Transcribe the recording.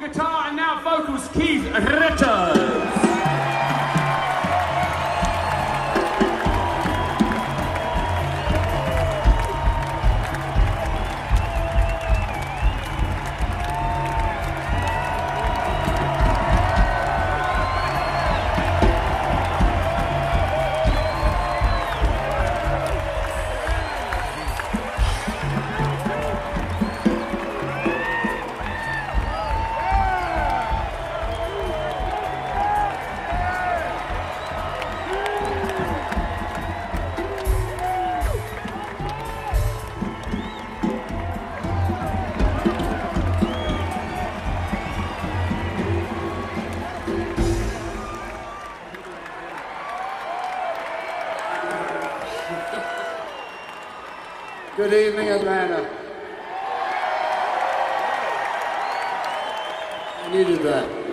Guitar and now vocals, Keith Good evening, Atlanta. I needed that.